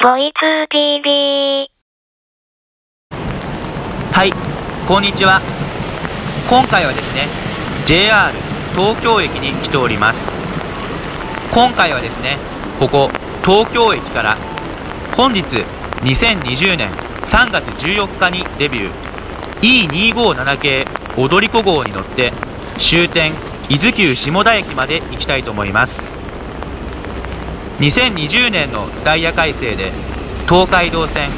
ボイツー TV はい、こんにちは。今回はですね、JR 東京駅に来ております。今回はですね、ここ東京駅から本日2020年3月14日にデビュー E257 系踊り子号に乗って終点伊豆急下田駅まで行きたいと思います。2020年のダイヤ改正で東海道線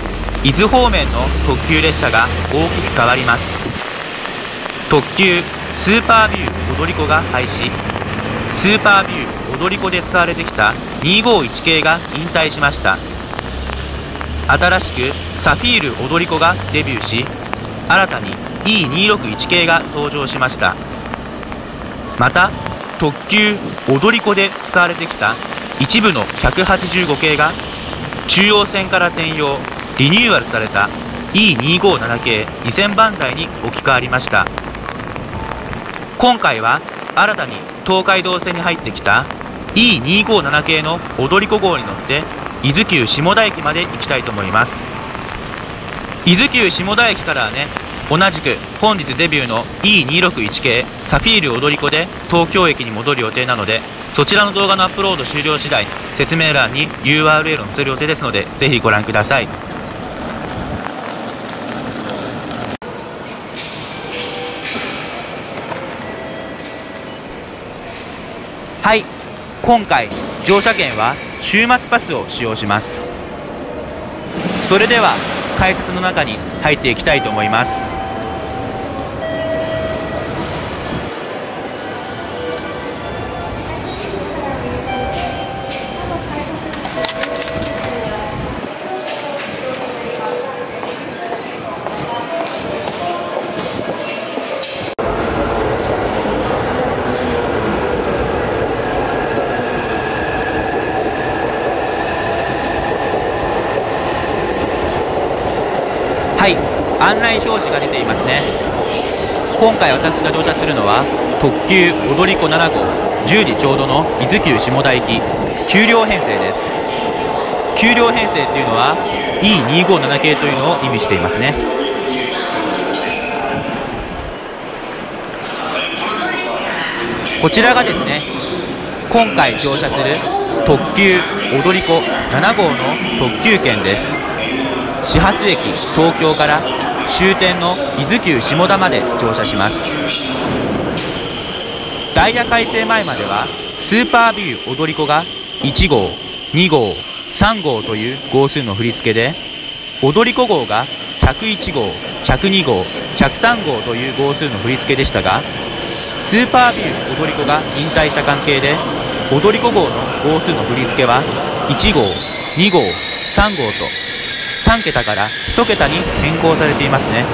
伊豆方面の特急列車が大きく変わります。特急スーパービュー踊り子が廃止。スーパービュー踊り子で使われてきた251系が引退しました。新しくサフィール踊り子がデビューし新たに E261 系が登場しました。また特急踊り子で使われてきた一部の185系が中央線から転用リニューアルされた E257 系2000番台に置き換わりました。今回は新たに東海道線に入ってきた E257 系の踊り子号に乗って伊豆急下田駅まで行きたいと思います。伊豆急下田駅からはね同じく本日デビューの E261 系サフィール踊り子で東京駅に戻る予定なのでそちらの動画のアップロード終了次第説明欄に URL を載せる予定ですのでぜひご覧ください。はい。今回乗車券は週末パスを使用します。それでは改札の中に入っていきたいと思いますはい案内表示が出ていますね。今回私が乗車するのは特急踊り子7号10時ちょうどの伊豆急下田行き9両編成です。9両編成っていうのは E257 系というのを意味していますね。こちらがですね今回乗車する特急踊り子7号の特急券です。始発駅東京から終点の伊豆急下田まで乗車します。ダイヤ改正前まではスーパービュー踊り子が1号2号3号という号数の振り付けで踊り子号が101号102号103号という号数の振り付けでしたがスーパービュー踊り子が引退した関係で踊り子号の号数の振り付けは1号2号3号と3桁から1桁に変更されていますね。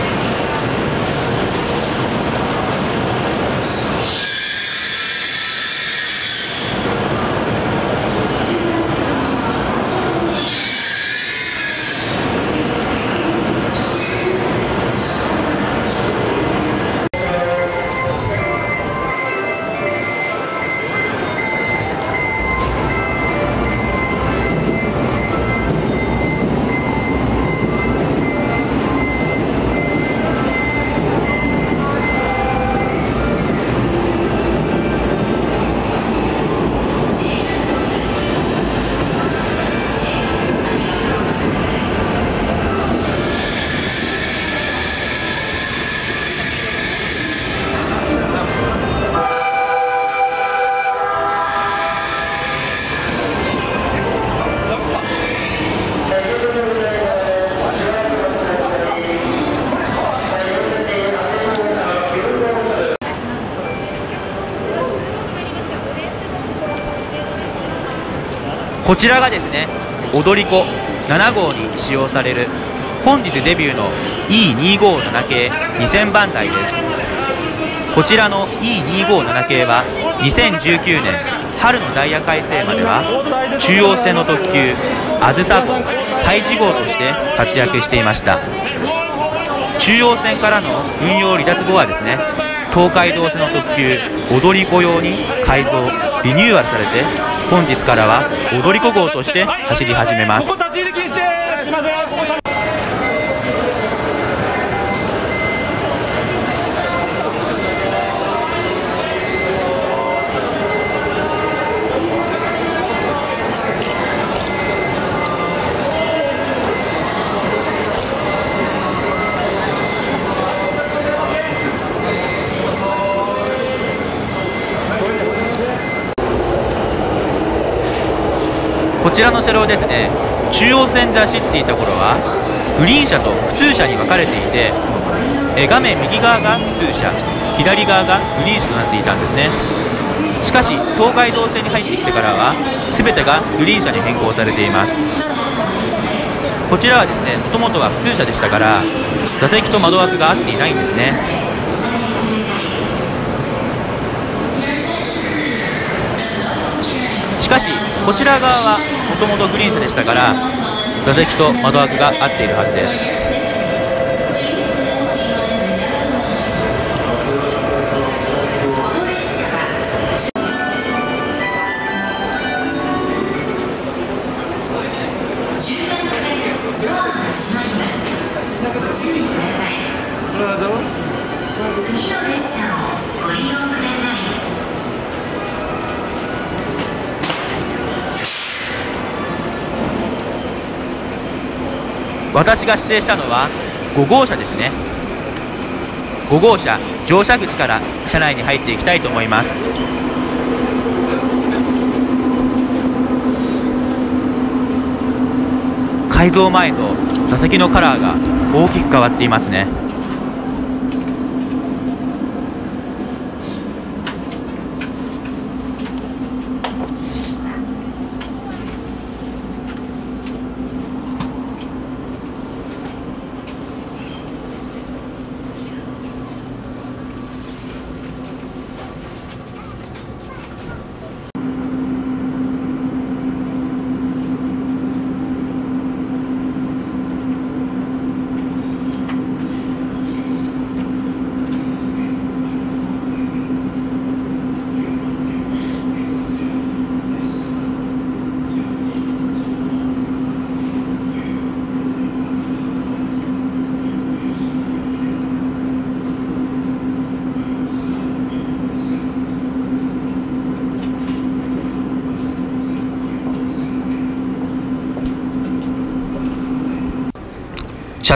こちらがですね踊り子7号に使用される本日デビューの E257 系2000番台です。こちらの E257 系は2019年春のダイヤ改正までは中央線の特急あずさ号海事号として活躍していました。中央線からの運用離脱後はですね東海道線の特急踊り子用に改造リニューアルされて本日からは踊り子号として走り始めます。ちらの車両ですね。中央線で走っていた頃はグリーン車と普通車に分かれていてえ画面右側が普通車左側がグリーン車となっていたんですね。しかし東海道線に入ってきてからは全てがグリーン車に変更されています。こちらはですねもともとは普通車でしたから座席と窓枠が合っていないんですね。しかしこちら側はもともとグリーン車でしたから座席と窓枠が合っているはずです。私が指定したのは5号車ですね。5号車乗車口から車内に入っていきたいと思います。改造前と座席のカラーが大きく変わっていますね。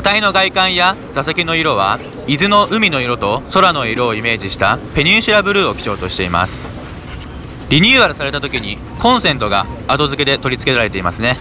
車体の外観や座席の色は伊豆の海の色と空の色をイメージしたペニンシュラブルーを基調としています。リニューアルされた時にコンセントが後付けで取り付けられていますね。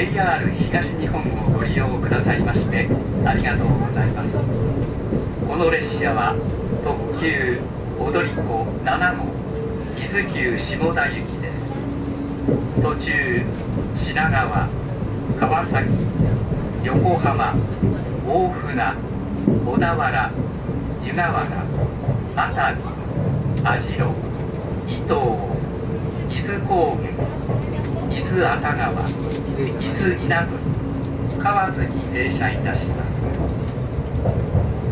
JR 東日本をご利用くださいましてありがとうございます。この列車は特急踊り子7号伊豆急下田行きです。途中品川川崎横浜大船小田原湯河原熱海網代伊東伊豆高原伊豆熱川。伊豆稲取河津に停車いたします。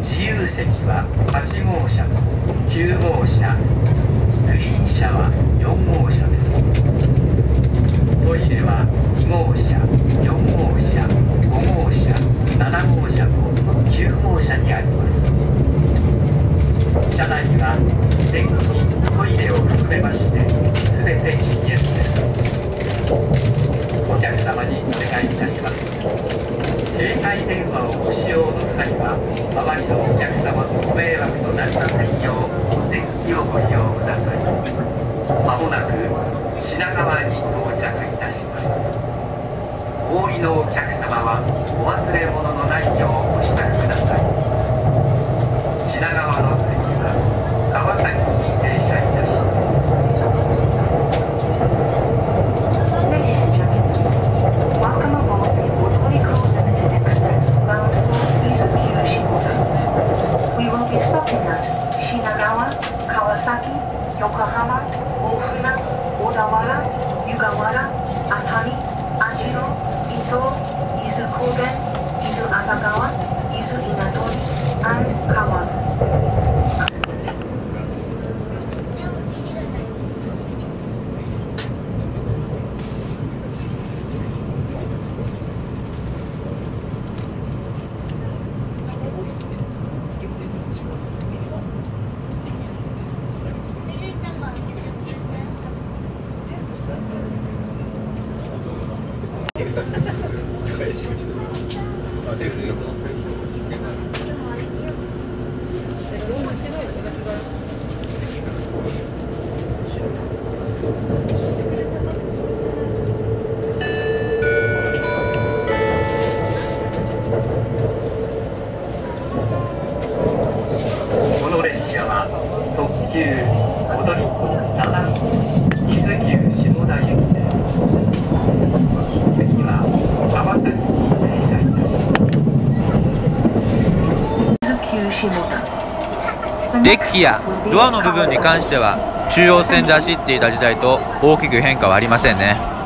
自由席は8号車と9号車。グリーン車は4号車です。トイレは2号車4号車。デッキやドアの部分に関しては中央線で走っていた時代と大きく変化はありませんね。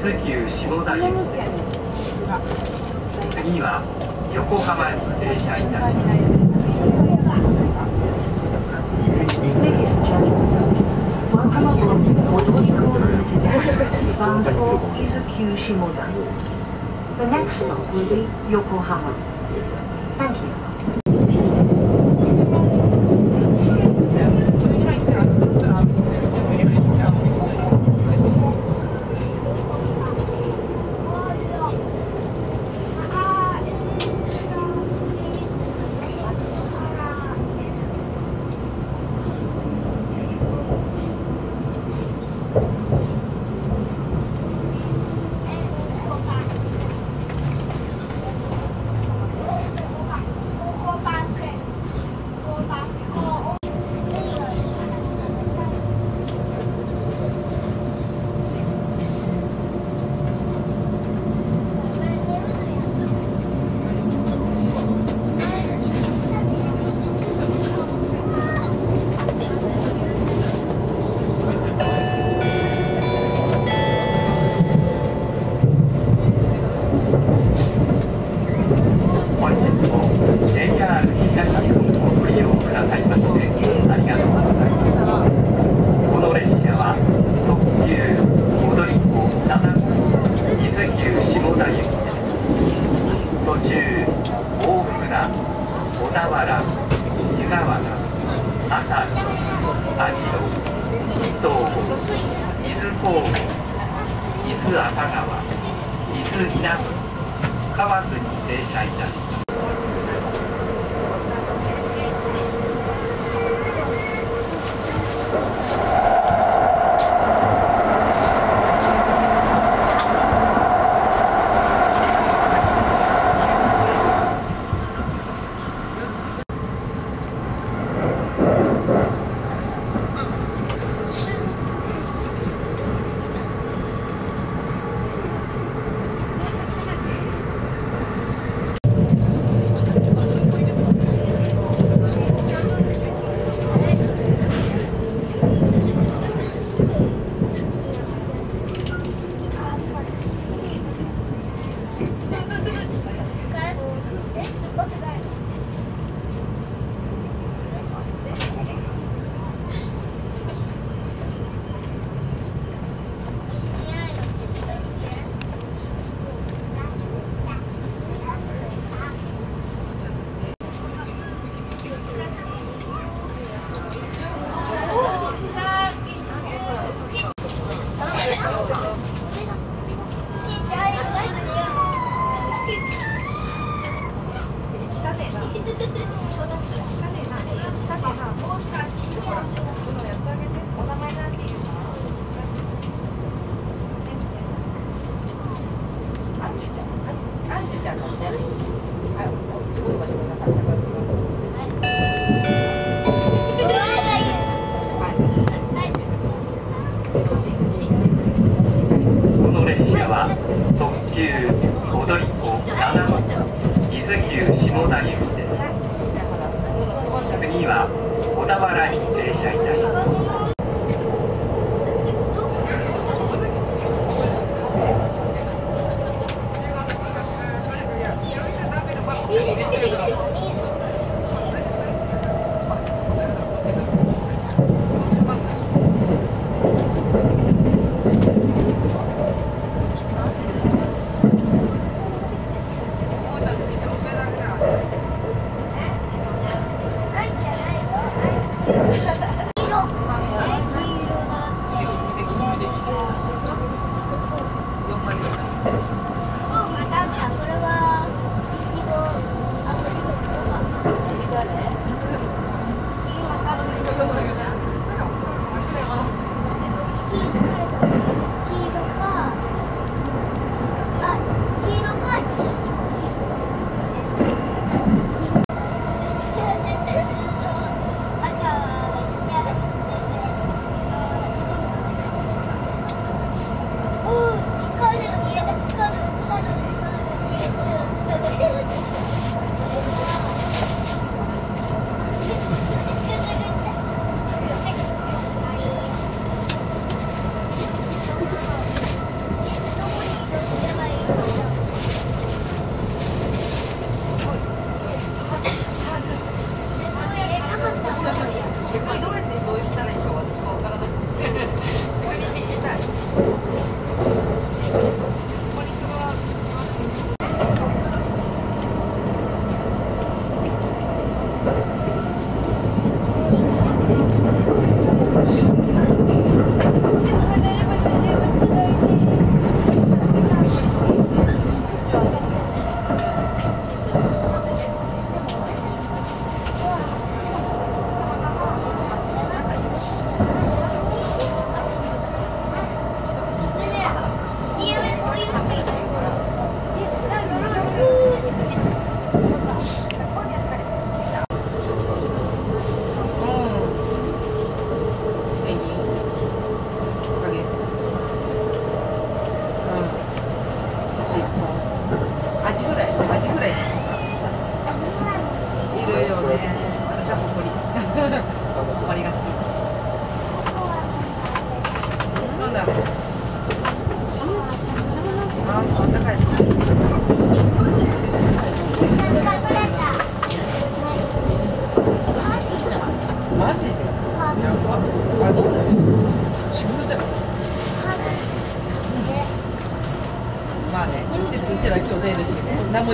津急下田駅次には横浜駅停車いたします。The next stop will be Yokohama.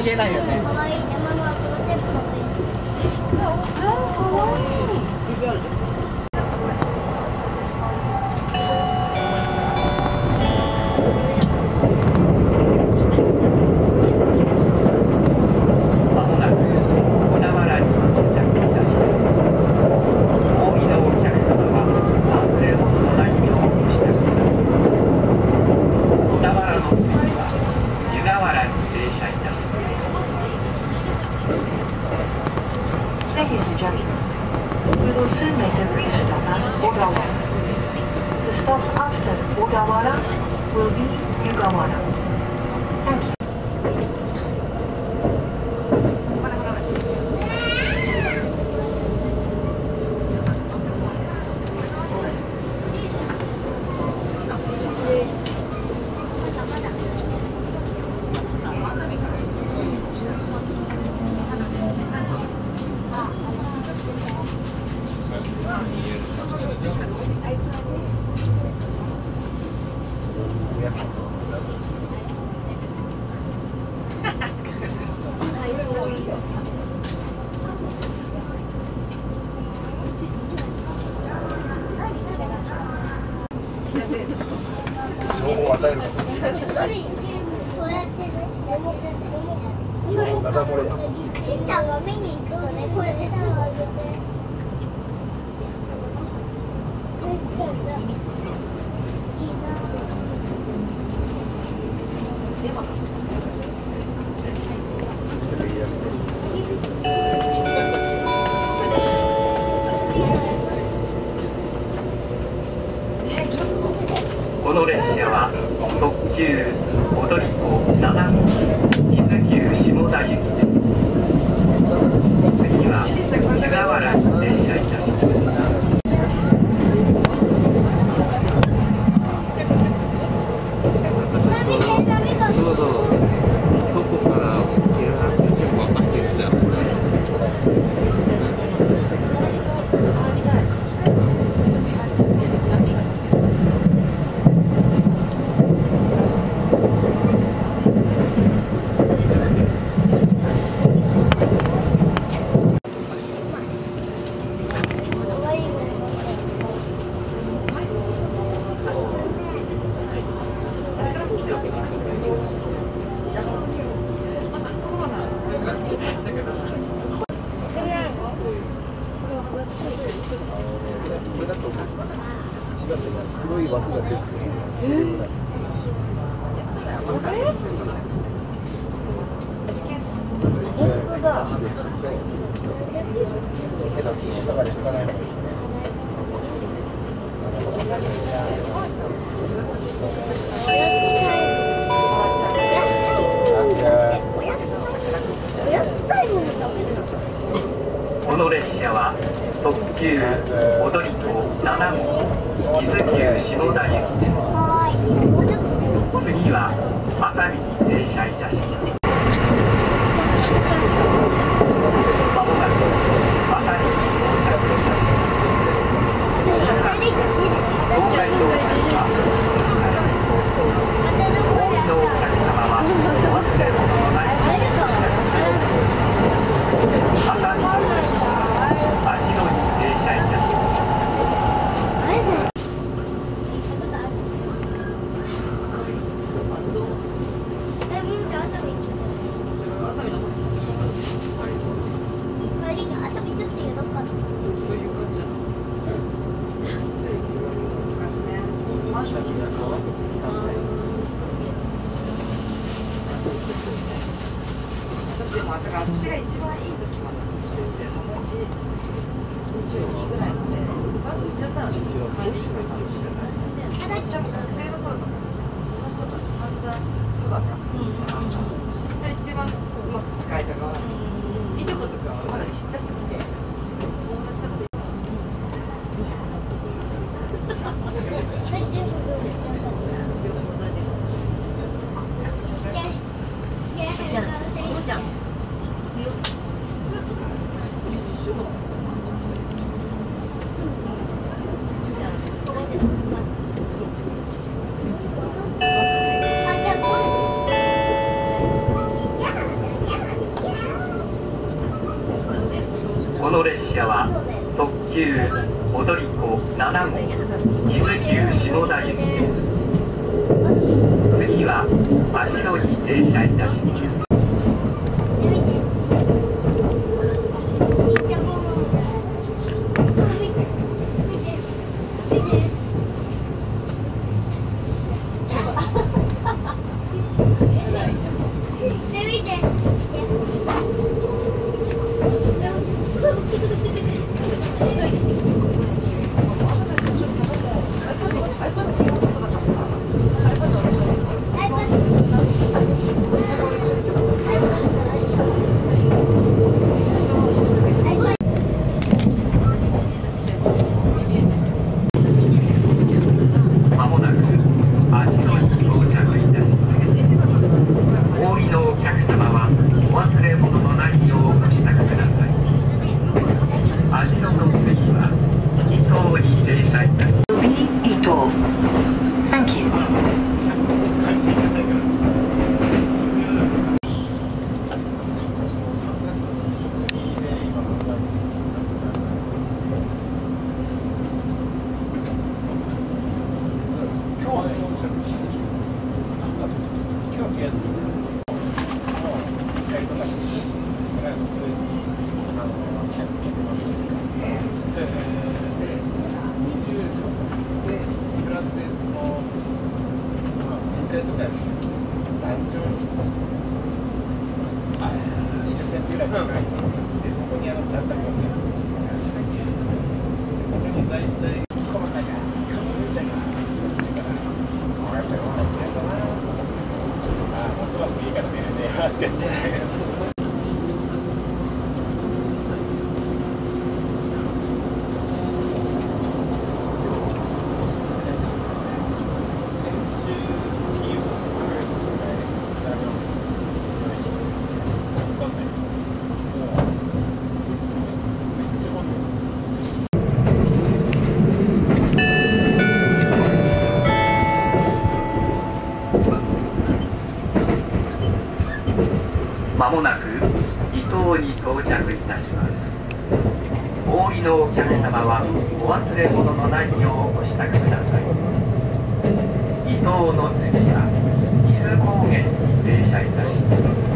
Vậy 情報を与えるんちゃんが見に行くねこれであげて。列車は特急踊り子7号伊豆急下田行きです。次は足取り停車いたします。もなく伊東に到着いたします。お降りのお客様はお忘れ物のないようお支度ください。伊東の次は伊豆高原に停車いたします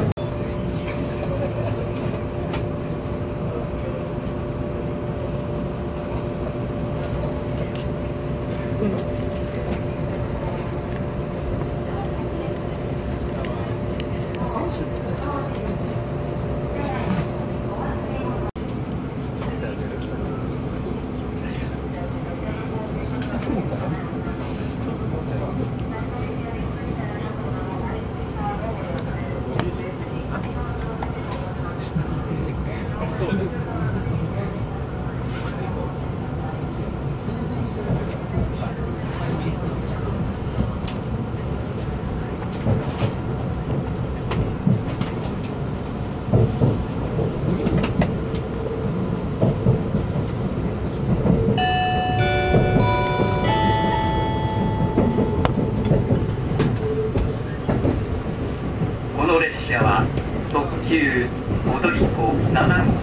この列車は特急踊り子7号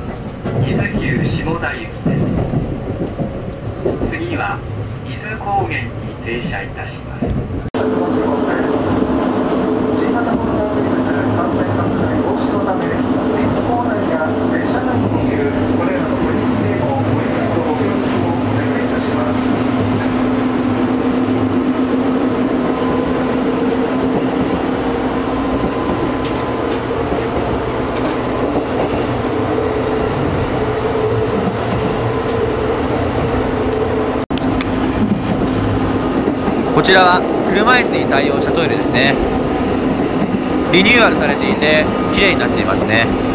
伊豆急下田行きです次は伊豆高原に停車いたします新型コロナウイルス感染拡大防止のため駅構内や列車内にいるこれらの取引例をご理解とご協力をお願いいたしますこちらは車椅子に対応したトイレですね。リニューアルされていて綺麗になっていますね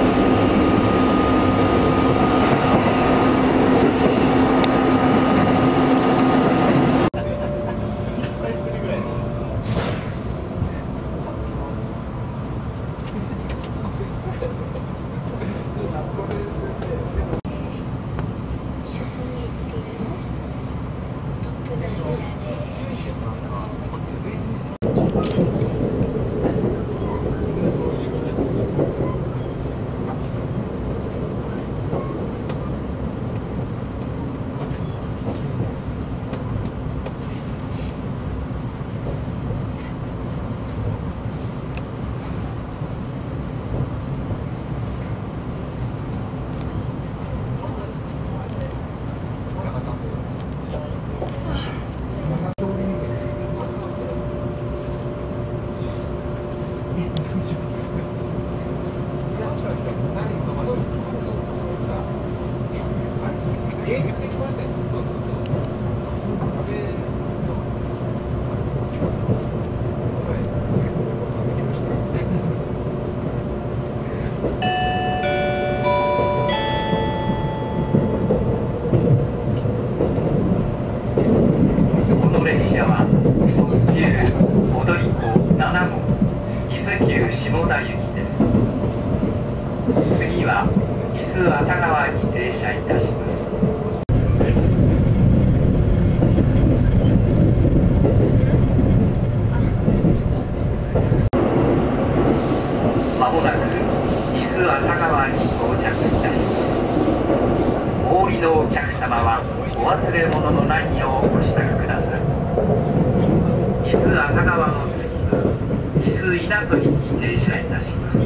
この列車は特急踊り子7号伊豆急下田行きです次は伊豆熱川に停車いたします。まもなく伊豆熱川に到着いたします。お降りのお客様はお忘れ物のないようお支度ください伊豆赤川の次は伊豆稲取に停車いたします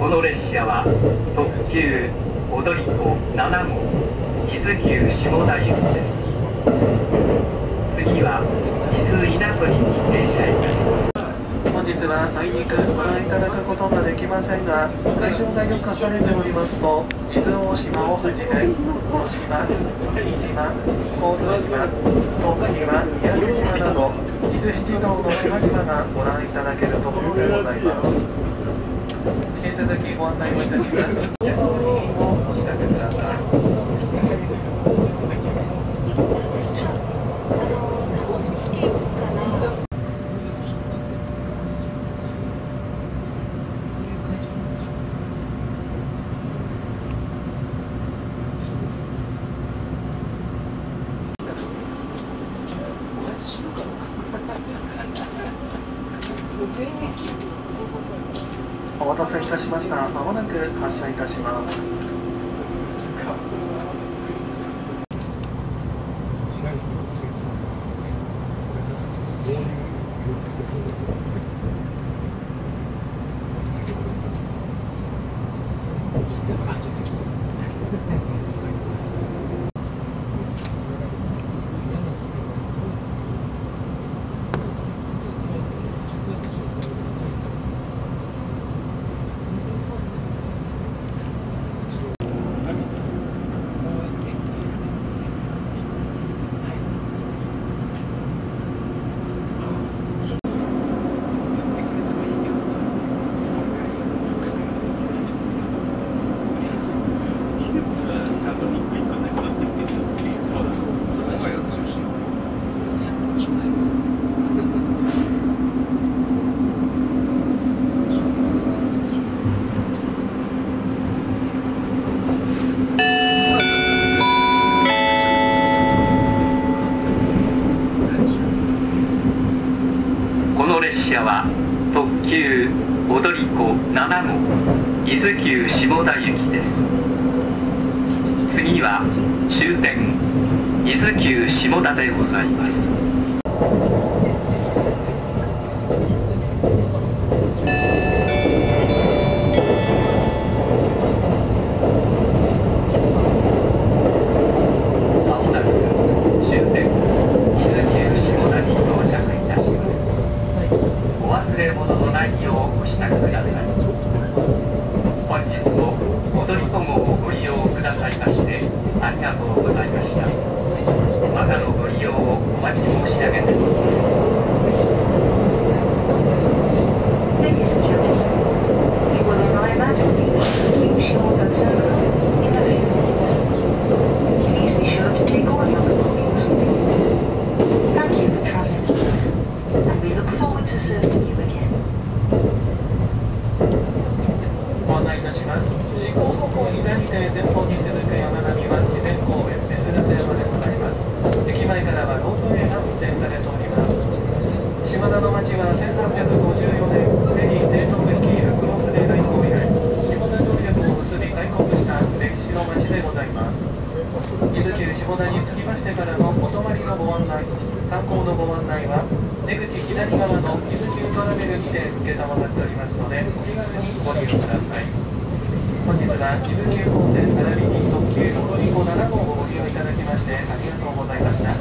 この列車は特急踊り子7号伊豆急下田行きです次は伊豆稲取に停車いたします。本日はあいにくご覧いただくことができませんが会場が許可されておりますと伊豆大島をはじめ大島、新島、神津島、東島、宮城島など伊豆七島の島々がご覧いただけるところでございます。引き続きご案内をいたします。お支度くださいお待たせいたしました。まもなく発車いたします。Thank you. この列車は特急踊り子7号伊豆急下田行きです。次は終点伊豆急下田でございますまもなく終点伊豆急下田に到着いたしますお忘れ物のないようご支度ください本日も踊り子号をご利用くださいましてありがとうございました。またのご利用をお待ち申し上げております Ladies and gentlemen, you will arrive at the King Shore Terminal in a few minutes. Please be sure to take all your belongings with you. Thank you for traveling with us, and we look forward to serving you again. ご案内いたします。進行方向左で前方に続く山並みは自然公園メスル山でございます。駅前からはロープウェイが運転されております。島田の町は1854年、フェリー提督率いるクロスデー来航以来、下田条約を結び開国した歴史の町でございます。伊豆急下田に着きましてからのお泊まりのご案内、観光のご案内は、出口左側の伊豆急トラベルにて承っておりますので、お気軽にご利用ください。本日は伊豆急本線並びに特急踊り子7号をご利用いただきましてありがとうございました。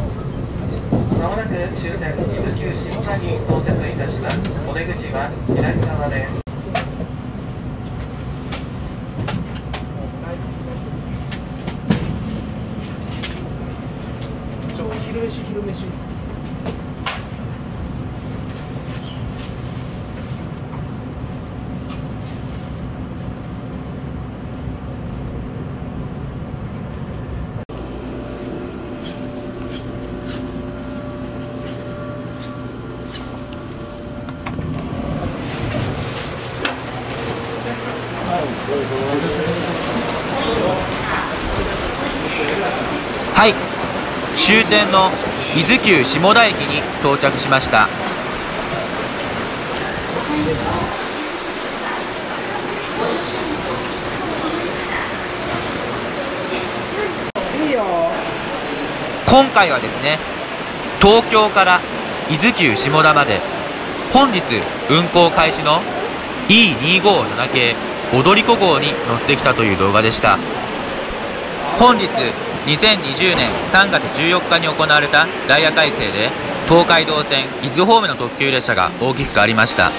まもなく終点伊豆急下田に到着いたします。お出口は左側です。昼飯昼飯はい。終点の伊豆急下田駅に到着しました。今回はですね東京から伊豆急下田まで本日運行開始の E257 系踊り子号に乗ってきたという動画でした。本日2020年3月14日に行われたダイヤ改正で東海道線伊豆方面の特急列車が大きく変わりました。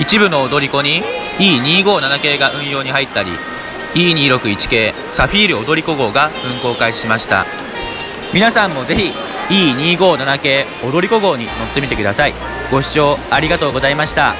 一部の踊り子に E257 系が運用に入ったり E261 系サフィール踊り子号が運行開始しました。皆さんもぜひ E257 系踊り子号に乗ってみてください。ご視聴ありがとうございました。